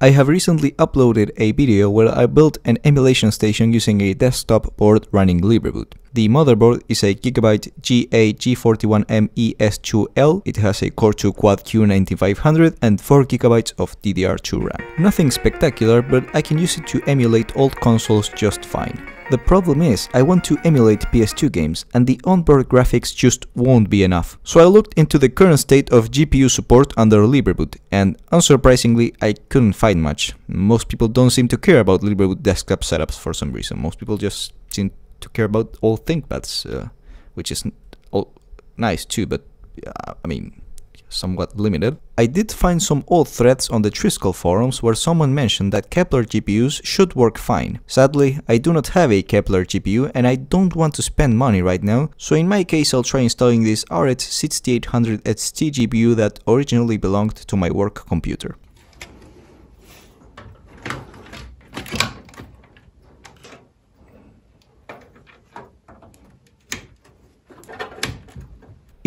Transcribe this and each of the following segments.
I have recently uploaded a video where I built an emulation station using a desktop board running LibreBoot. The motherboard is a Gigabyte GA G41MES2L. It has a Core 2 Quad Q9500 and 4GB of DDR2 RAM. Nothing spectacular, but I can use it to emulate old consoles just fine. The problem is, I want to emulate PS2 games, and the onboard graphics just won't be enough. So I looked into the current state of GPU support under LibreBoot, and unsurprisingly, I couldn't find much. Most people don't seem to care about LibreBoot desktop setups for some reason. Most people just seem to care about old ThinkPads, uh, which is all nice too, but uh, I mean, somewhat limited. I did find some old threads on the Trisquel forums where someone mentioned that Kepler GPUs should work fine. Sadly, I do not have a Kepler GPU and I don't want to spend money right now, so in my case I'll try installing this RX 6800 XT GPU that originally belonged to my work computer.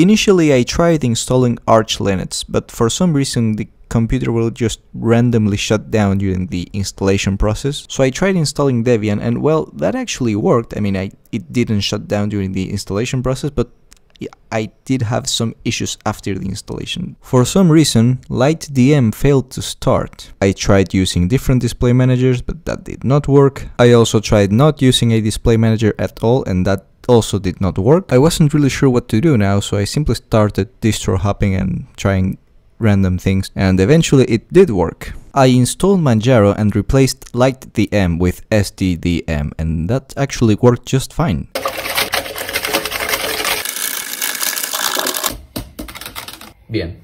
Initially I tried installing Arch Linux, but for some reason the computer will just randomly shut down during the installation process. So I tried installing Debian and well, that actually worked. I mean, I, it didn't shut down during the installation process, but I did have some issues after the installation. For some reason, LightDM failed to start. I tried using different display managers, but that did not work. I also tried not using a display manager at all, and that also did not work. I wasn't really sure what to do now, so I simply started distro hopping and trying random things, and eventually it did work. I installed Manjaro and replaced LightDM with SDDM, and that actually worked just fine. Bien.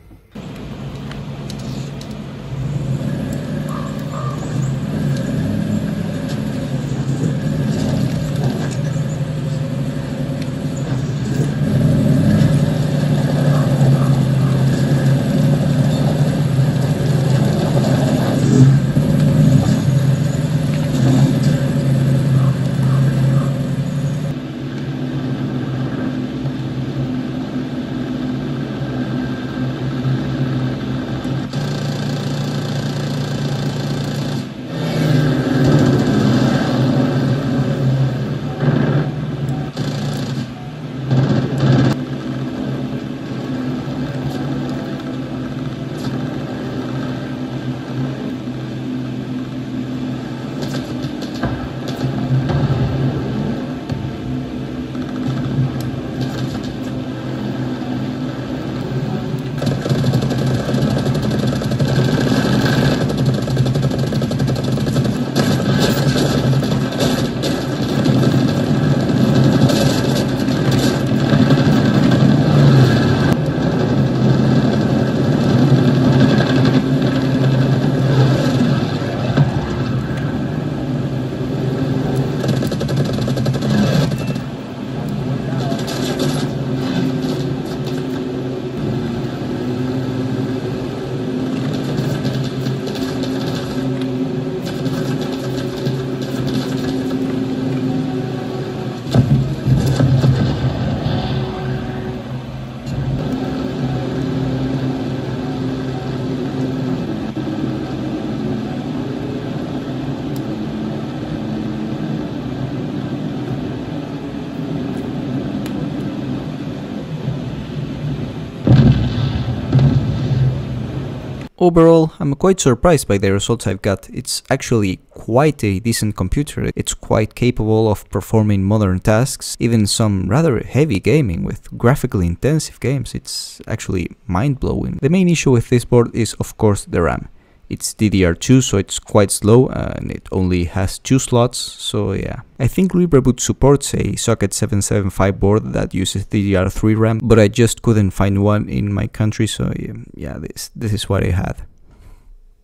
Overall, I'm quite surprised by the results I've got. It's actually quite a decent computer. It's quite capable of performing modern tasks, even some rather heavy gaming with graphically intensive games. It's actually mind-blowing. The main issue with this board is of course the RAM. It's DDR2 so it's quite slow and it only has two slots so yeah. I think LibreBoot supports a socket 775 board that uses DDR3 RAM but I just couldn't find one in my country so yeah, yeah this, this is what I had.